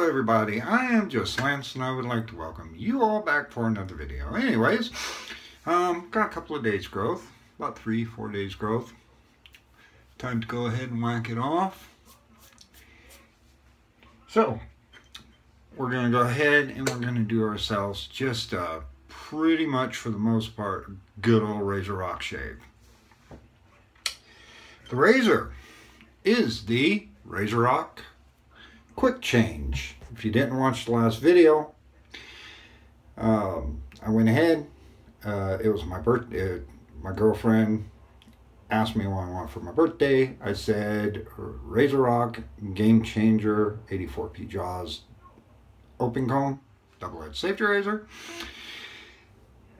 Hello everybody, I am just Lance and I would like to welcome you all back for another video. Anyways, um, got a couple of days growth, about three, four days growth. Time to go ahead and whack it off. So, we're going to go ahead and we're going to do ourselves just uh, pretty much for the most part, good old RazoRock shave. The razor is the RazoRock quick change. If you didn't watch the last video, um, I went ahead. Uh, it was my birthday. Uh, my girlfriend asked me what I want for my birthday. I said RazoRock Game Changer 84P Jaws Open Comb Double-Edged Safety Razor.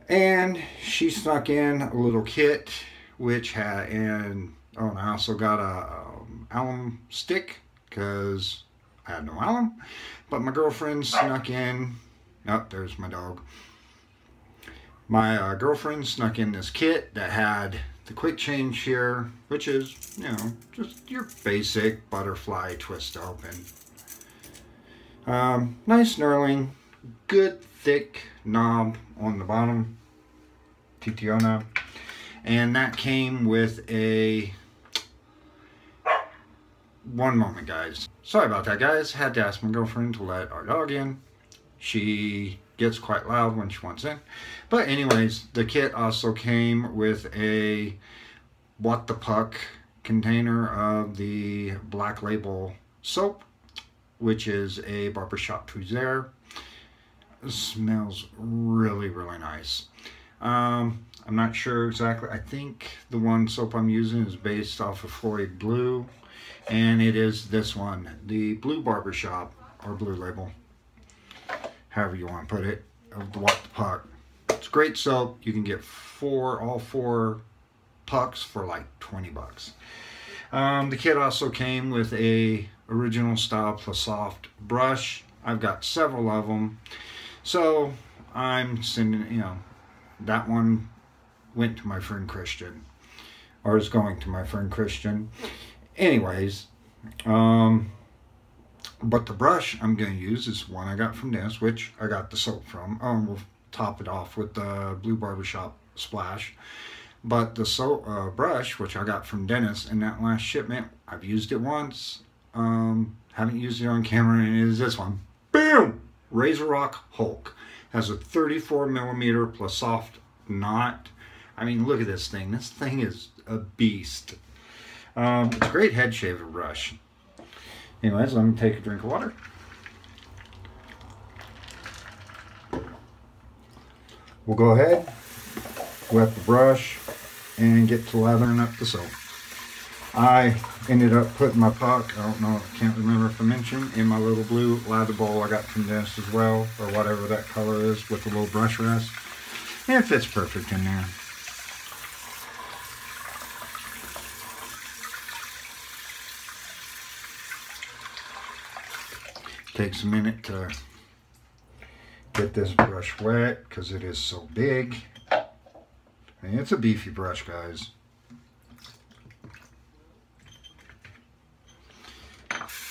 And she snuck in a little kit which had, and oh, and I also got a um, alum stick because Had no alum. But my girlfriend snuck in. Oh, there's my dog. My uh, girlfriend snuck in this kit that had the quick change here, which is, you know, just your basic butterfly twist open. Um, nice knurling, good thick knob on the bottom, TTO knob. And that came with a one moment, guys. Sorry about that, guys. Had to ask my girlfriend to let our dog in. She gets quite loud when she wants in. But anyways, the kit also came with a What the Puck container of the Black Label soap, which is a barbershop Tweezer. Smells really, really nice. Um, I'm not sure exactly. I think the one soap I'm using is based off of Floid Blue and it is this one, the Blue Barbershop, or Blue Label, however you want to put it, of the the Puck. It's great soap. You can get four, all four pucks for like 20 bucks. Um, the kit also came with a original style plus soft brush. I've got several of them. So I'm sending, you know, that one went to my friend Christian, or is going to my friend Christian anyways, um, but the brush I'm going to use is one I got from Dennis, which I got the soap from. And we'll top it off with the Blue Barbershop Splash. But the soap uh, brush, which I got from Dennis in that last shipment, I've used it once. Um, haven't used it on camera, and it is this one. Boom! RazoRock Hulk. Has a 34 millimeter plus soft knot. I mean, look at this thing. This thing is a beast. Um, it's a great head shaver brush. Anyways, let me take a drink of water. We'll go ahead, wet the brush, and get to lathering up the soap. I ended up putting my puck, I don't know, I can't remember if I mentioned, in my little blue lather bowl I got from this as well, or whatever that color is, with the little brush rest. And it fits perfect in there. Takes a minute to get this brush wet because it is so big. And it's a beefy brush, guys.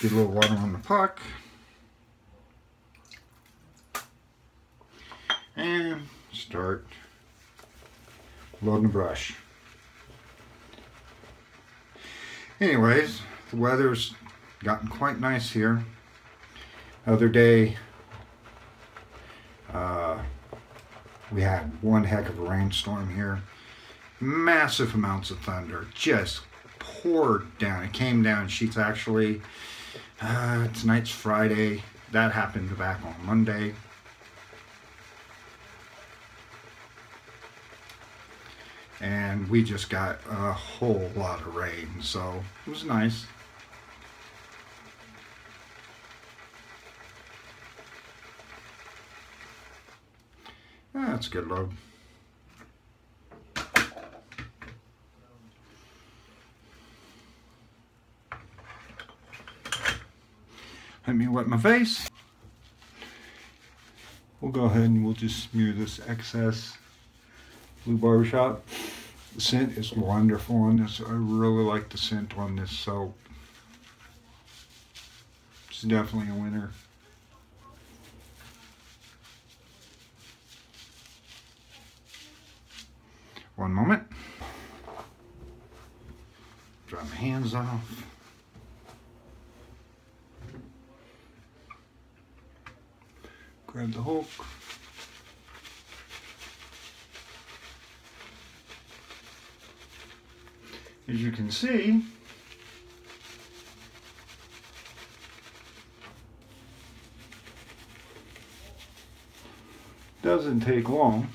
Get a little water on the puck. And start loading the brush. Anyways, the weather's gotten quite nice here other day, uh, we had one heck of a rainstorm here. Massive amounts of thunder just poured down. It came down sheets actually. Uh, tonight's Friday. That happened back on Monday. And we just got a whole lot of rain, so it was nice. That's a good load. Let me wet my face. We'll go ahead and we'll just smear this excess Blue Barbershop. The scent is wonderful on this. I really like the scent on this soap. It's definitely a winner. One moment. Dry my hands off. Grab the hook. As you can see, doesn't take long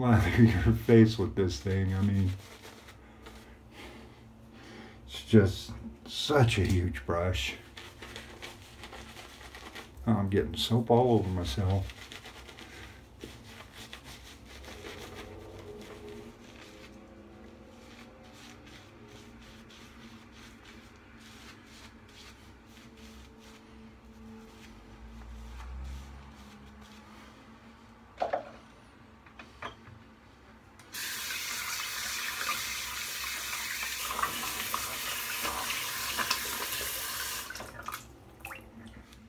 lather your face with this thing. I mean, it's just such a huge brush. I'm getting soap all over myself.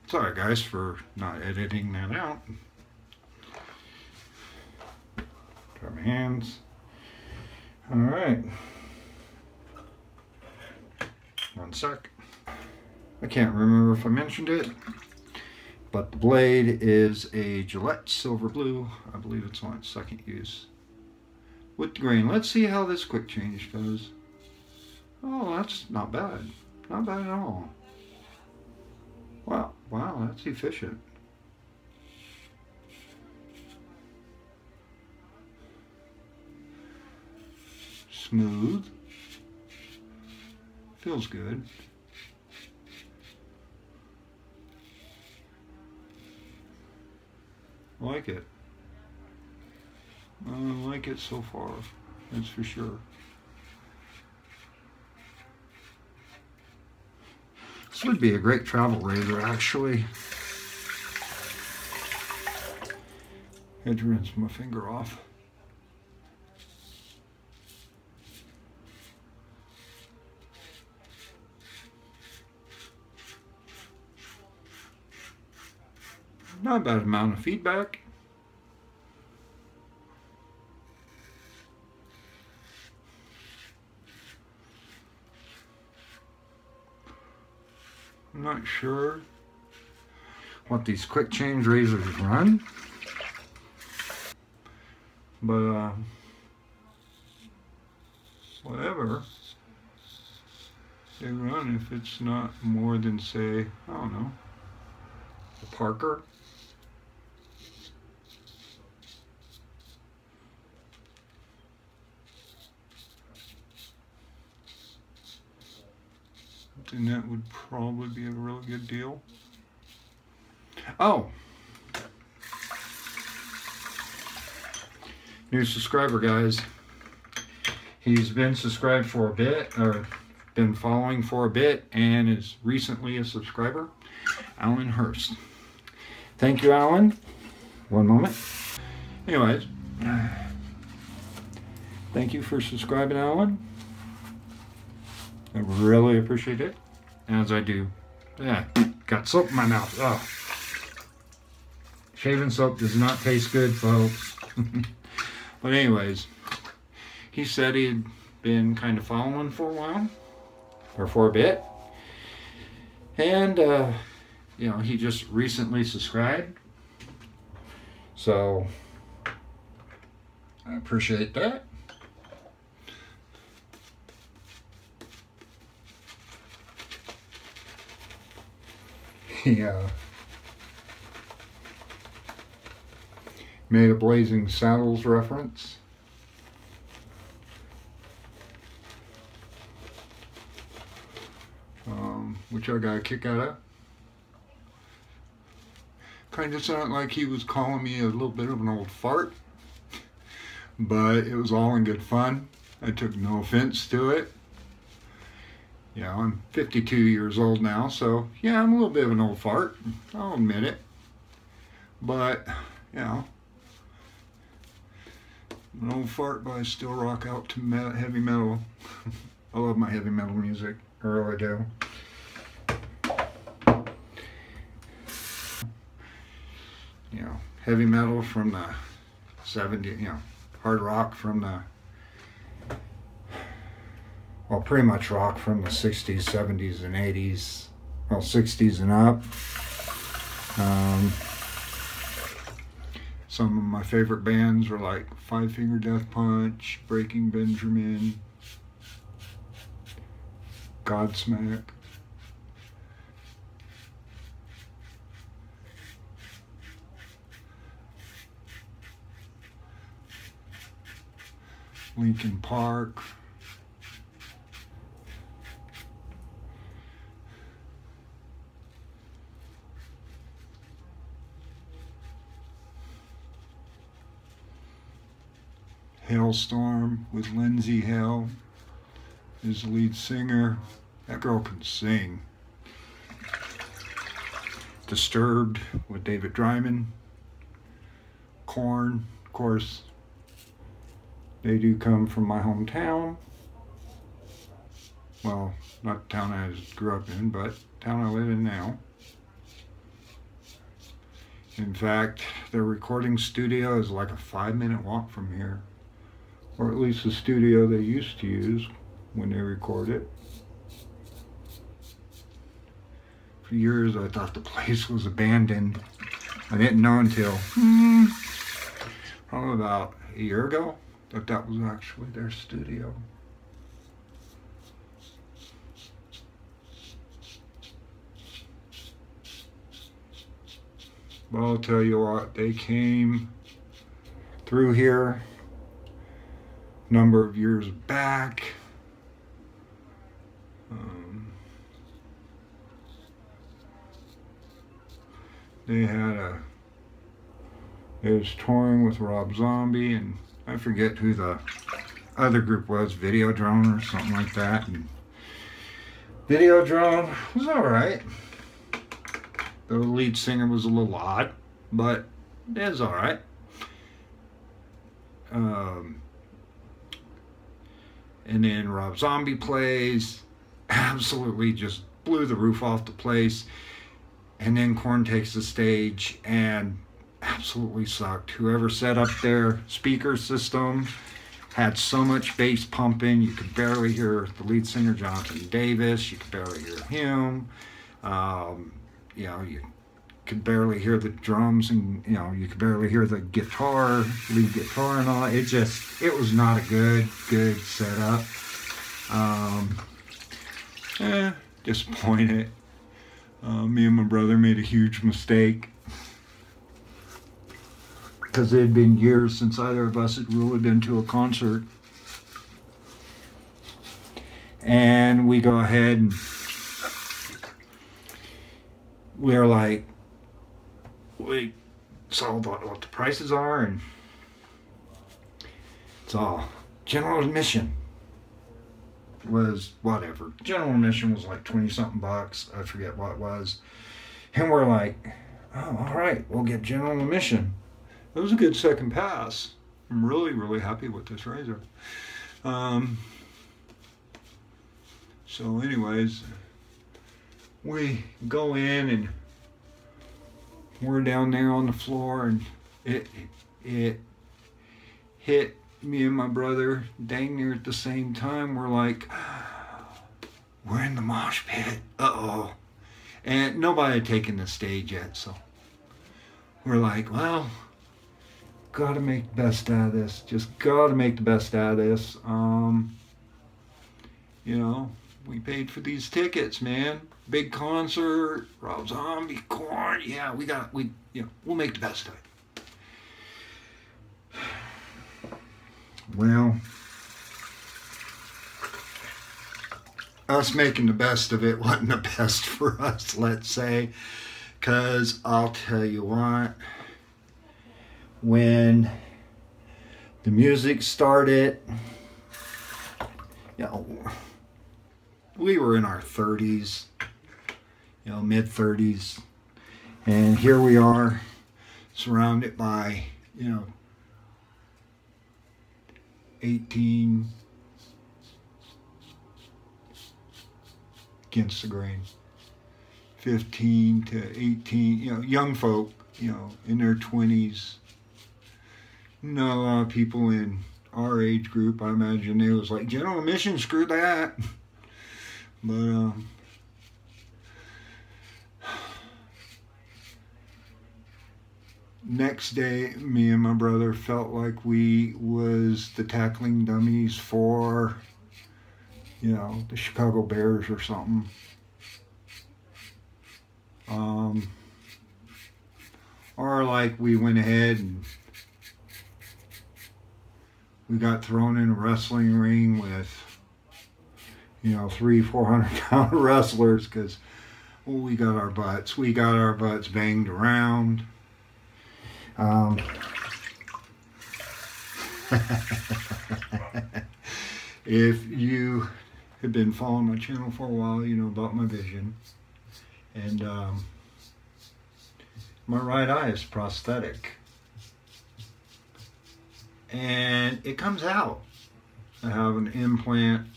Sorry guys for not editing that out. Dry my hands. All right. One sec. I can't remember if I mentioned it, but the blade is a Gillette Silver Blue. I believe it's on its second use. With the grain. Let's see how this quick change goes. Oh, that's not bad. Not bad at all. Wow, wow, that's efficient. Smooth. Feels good. Like it. I like it so far, that's for sure. This would be a great travel razor, actually. Had to rinse my finger off. Not a bad amount of feedback. I'm not sure what these quick change razors run, but uh, whatever they run if it's not more than say, I don't know, a Parker. Then that would probably be a really good deal. Oh. New subscriber, guys. He's been subscribed for a bit, or been following for a bit, and is recently a subscriber. Alan Hurst. Thank you, Alan. One moment. Anyways, thank you for subscribing, Alan. I really appreciate it, as I do. Yeah, got soap in my mouth. Oh. Shaving soap does not taste good, folks. but anyways, he said he'd been kind of following for a while, or for a bit. And, uh, you know, he just recently subscribed. So, I appreciate that. he made a Blazing Saddles reference. Um, which I got a kick out of. Kind of sounded like he was calling me a little bit of an old fart, but it was all in good fun. I took no offense to it. You know, I'm 52 years old now, so yeah, I'm a little bit of an old fart. I'll admit it. But, you know, an old fart, but I still rock out to heavy metal. I love my heavy metal music. I really do. You know, heavy metal from the 70s, you know, hard rock from the well, pretty much rock from the 60s, 70s, and 80s. Well, 60s and up. Um, some of my favorite bands are like Five Finger Death Punch, Breaking Benjamin, Godsmack. Linkin Park. Halestorm with Lindsay Hale is the lead singer. That girl can sing. Disturbed with David Draiman. Korn, of course, they do come from my hometown. Well, not the town I grew up in, but town I live in now. In fact, their recording studio is like a five minute walk from here or at least the studio they used to use when they record it. For years I thought the place was abandoned. I didn't know until hmm, probably about a year ago that that was actually their studio. But I'll tell you what, they came through here number of years back. Um, they had a, it was touring with Rob Zombie and I forget who the other group was, Videodrone or something like that. And Videodrone was alright. The lead singer was a little odd, but it was alright. Um, and then Rob Zombie plays. Absolutely just blew the roof off the place. And then Korn takes the stage and absolutely sucked. Whoever set up their speaker system had so much bass pumping, you could barely hear the lead singer, Jonathan Davis. You could barely hear him. Um, you know, you could barely hear the drums and, you know, you could barely hear the guitar, lead guitar and all. It just, it was not a good, good setup. Um, eh, disappointed. Uh, me and my brother made a huge mistake because it had been years since either of us had really been to a concert. And we go ahead and we're like, we saw what, what the prices are, and it's all general admission was whatever. General admission was like 20 something bucks. I forget what it was. And we're like, oh, all right, we'll get general admission. It was a good second pass. I'm really, really happy with this razor. Um, so, anyways, we go in and we're down there on the floor and it it hit me and my brother dang near at the same time. We're like we're in the mosh pit. Uh-oh. And nobody had taken the stage yet so we're like well gotta make the best out of this. Just gotta make the best out of this. Um you know we paid for these tickets man big concert, Rob Zombie, Korn. Yeah, we got we you know we'll make the best of it. Well, us making the best of it wasn't the best for us, let's say, because I'll tell you what, when the music started, you know, we were in our 30s you know, mid 30s. And here we are surrounded by, you know, 18 against the grain. 15 to 18, you know, young folk, you know, in their 20s, not a lot of people in our age group, I imagine they was like, general admission, screw that. But, um, next day, me and my brother felt like we was the tackling dummies for, you know, the Chicago Bears or something. Um, or like we went ahead and we got thrown in a wrestling ring with, you know, three, four hundred pound wrestlers because well, we got our butts, we got our butts banged around. Um, if you have been following my channel for a while, you know about my vision. And um, my right eye is prosthetic. And it comes out. I have an implant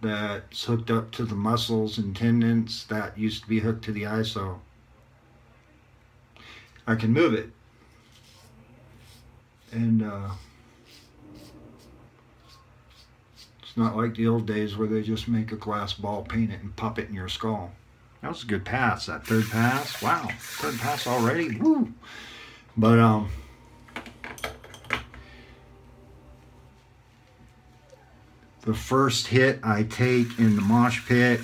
that's hooked up to the muscles and tendons that used to be hooked to the eye, so I can move it and uh, it's not like the old days where they just make a glass ball, paint it, and pop it in your skull. That was a good pass. That third pass, wow, third pass already. Woo! But um, the first hit I take in the mosh pit,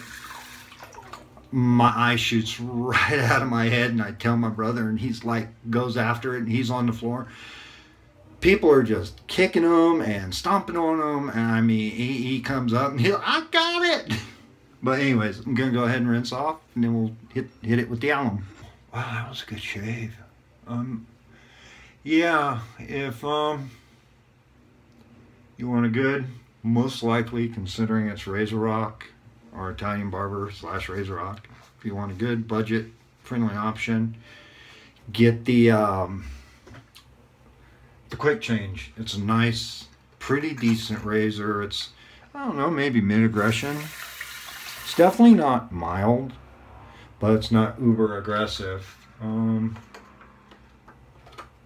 my eye shoots right out of my head, and I tell my brother, and he's like goes after it, and he's on the floor people are just kicking him and stomping on him. And I mean, he, he comes up and he'll, I got it. But anyways, I'm gonna go ahead and rinse off, and then we'll hit hit it with the alum. Wow, that was a good shave. Um, yeah, if um, you want a good, most likely considering it's RazoRock or Italian Barber slash RazoRock. If you want a good budget friendly option, get the um, the quick change. It's a nice, pretty decent razor. It's, I don't know, maybe mid aggression. It's definitely not mild, but it's not uber aggressive. Um,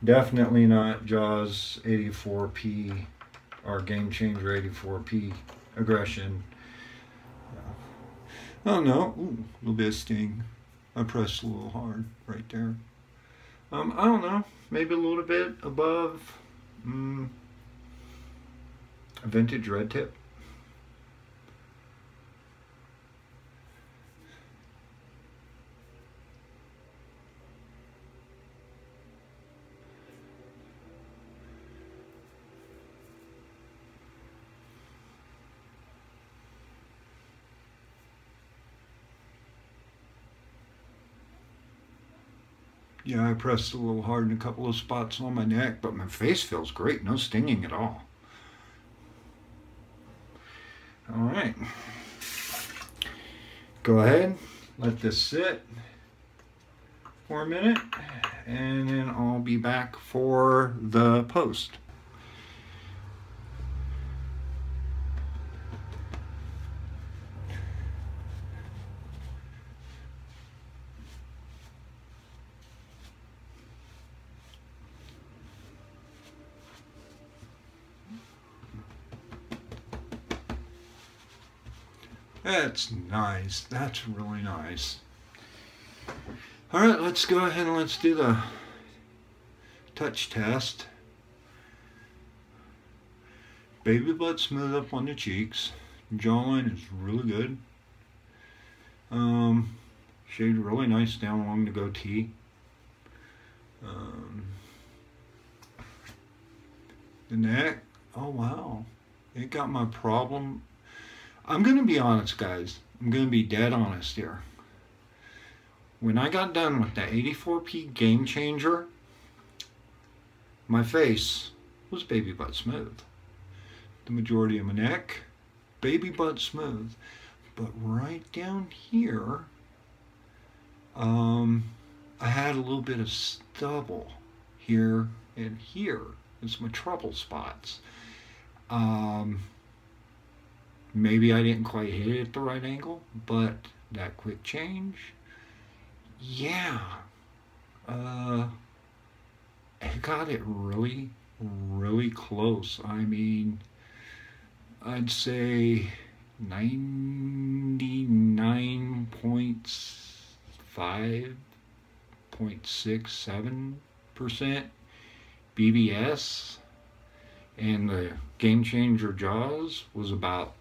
definitely not Jaws 84P or Game Changer 84P aggression. I don't know. Ooh, a little bit of sting. I pressed a little hard right there. Um, I don't know, maybe a little bit above mm, vintage red tip. Yeah, I pressed a little hard in a couple of spots on my neck, but my face feels great. No stinging at all. All right. Go ahead, let this sit for a minute, and then I'll be back for the post. That's nice. That's really nice. All right, let's go ahead and let's do the touch test. Baby butt smooth up on the cheeks. Jawline is really good. Um, shade really nice down along the goatee. Um, the neck, oh wow. It got my problem I'm going to be honest, guys. I'm going to be dead honest here. When I got done with the 84p Game Changer, my face was baby butt smooth. The majority of my neck, baby butt smooth. But right down here, um, I had a little bit of stubble here and here. It's my trouble spots. Um, maybe I didn't quite hit it at the right angle, but that quick change, yeah, uh, I got it really, really close. I mean, I'd say 99.5.67% BBS and the Game Changer Jaws was about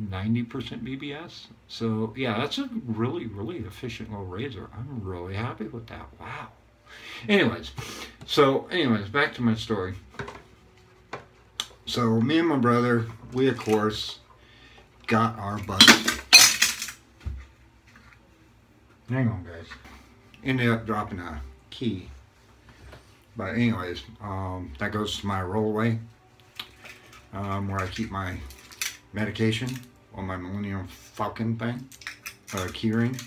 90% BBS. So yeah, that's a really, really efficient little razor. I'm really happy with that. Wow. Anyways, so anyways, back to my story. So me and my brother, we of course got our butts. Hang on, guys. Ended up dropping a key. But anyways, um, that goes to my rollaway, um, where I keep my medication on my Millennium Falcon thing, uh, keyring.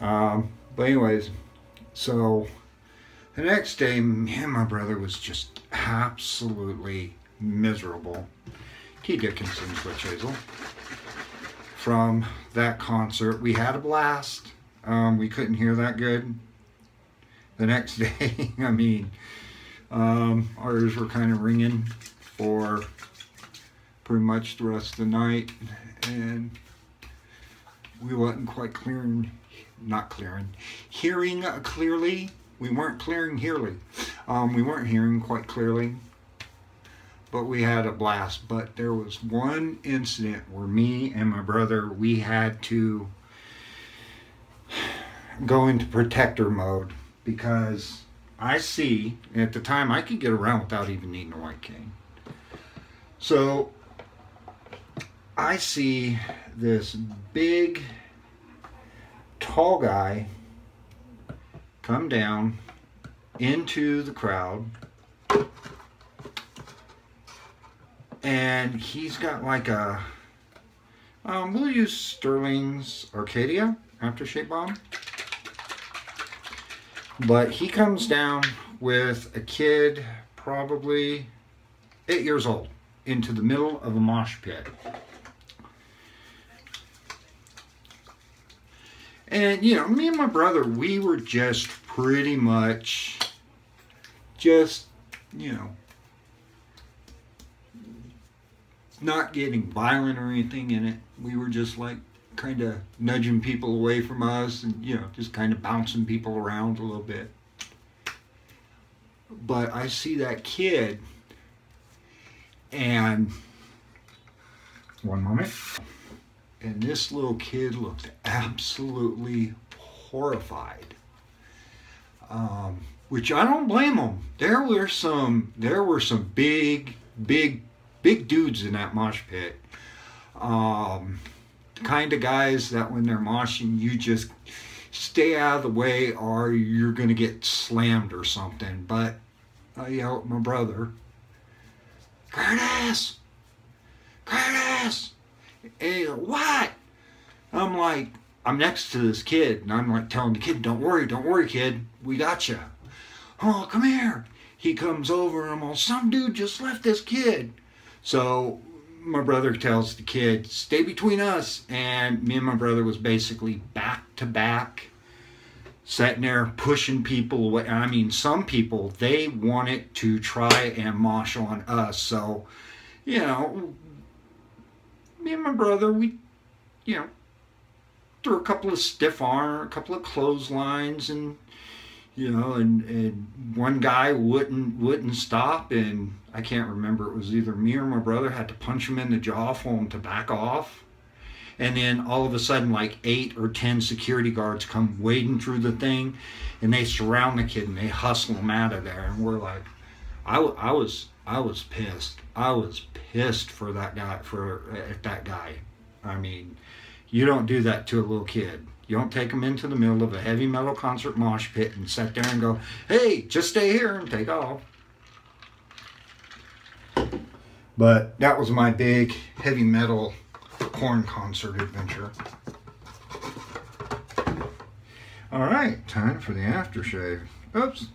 Um, but anyways, so the next day, me and my brother was just absolutely miserable. Key Dickinson's Witch Hazel. From that concert, we had a blast. Um, we couldn't hear that good. The next day, I mean, um, our ears were kind of ringing for pretty much the rest of the night, and we wasn't quite clearing, not clearing, hearing clearly. We weren't clearing clearly. Um, we weren't hearing quite clearly, but we had a blast. But there was one incident where me and my brother, we had to go into protector mode because I see, at the time I could get around without even needing a white cane. So I see this big, tall guy come down into the crowd. And he's got like a, um, we'll use Stirling's Arcadia aftershave balm. But he comes down with a kid, probably eight years old, into the middle of a mosh pit. And, you know, me and my brother, we were just pretty much just, you know, not getting violent or anything in it. We were just like kind of nudging people away from us and, you know, just kind of bouncing people around a little bit. But I see that kid and one moment and this little kid looked absolutely horrified. Um, which I don't blame him. There were some, there were some big, big, big dudes in that mosh pit. Um, kind of guys that when they're moshing, you just stay out of the way or you're gonna get slammed or something. But I yelled at my brother, Curtis, Curtis hey, what? I'm like, I'm next to this kid, and I'm like telling the kid, don't worry, don't worry, kid, we got you. Oh, come here. He comes over, and I'm all, some dude just left this kid. So my brother tells the kid, stay between us. And me and my brother was basically back to back, sitting there pushing people away. I mean, some people, they wanted to try and mosh on us. So, you know, me and my brother, we, you know, threw a couple of stiff arm, a couple of clotheslines, and you know, and and one guy wouldn't wouldn't stop, and I can't remember. It was either me or my brother had to punch him in the jaw for him to back off. And then all of a sudden, like eight or ten security guards come wading through the thing, and they surround the kid and they hustle him out of there. And we're like, I, I was I was pissed. I was pissed for that guy for uh, at that guy. I mean, you don't do that to a little kid. You don't take them into the middle of a heavy metal concert mosh pit and sit there and go, "Hey, just stay here and take off." But that was my big heavy metal Korn concert adventure. All right, time for the aftershave. Oops.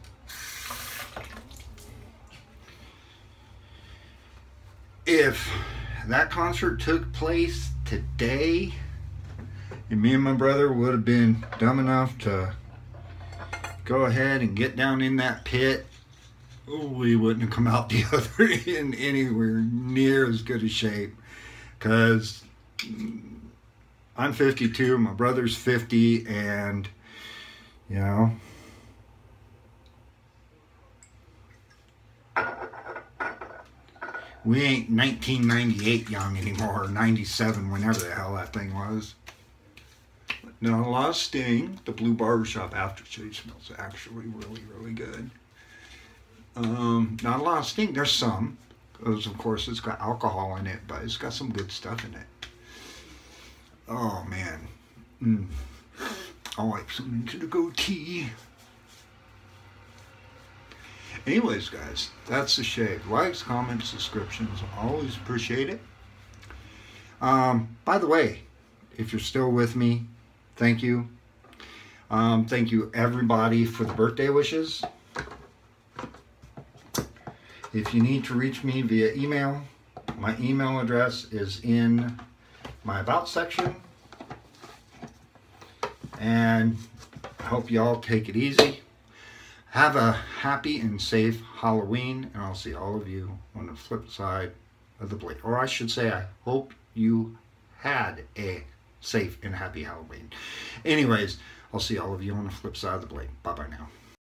if that concert took place today, and me and my brother would have been dumb enough to go ahead and get down in that pit, we wouldn't have come out the other in anywhere near as good a shape. Because I'm 52, my brother's 50, and, you know, we ain't 1998 young anymore, or 97, whenever the hell that thing was. Lot of sting. The Blue Barbershop aftershave smells actually really, really good. Um, not a lot of sting. There's some, because of course it's got alcohol in it, but it's got some good stuff in it. Oh man, mm. I'll wipe some into the goatee. Anyways, guys, that's the shave. Likes, comments, subscriptions, always appreciate it. Um, by the way, if you're still with me, thank you. Um, thank you, everybody, for the birthday wishes. If you need to reach me via email, my email address is in my About section. And I hope you all take it easy. Have a happy and safe Halloween, and I'll see all of you on the flip side of the blade. Or I should say, I hope you had a safe and happy Halloween. Anyways, I'll see all of you on the flip side of the blade. Bye-bye now.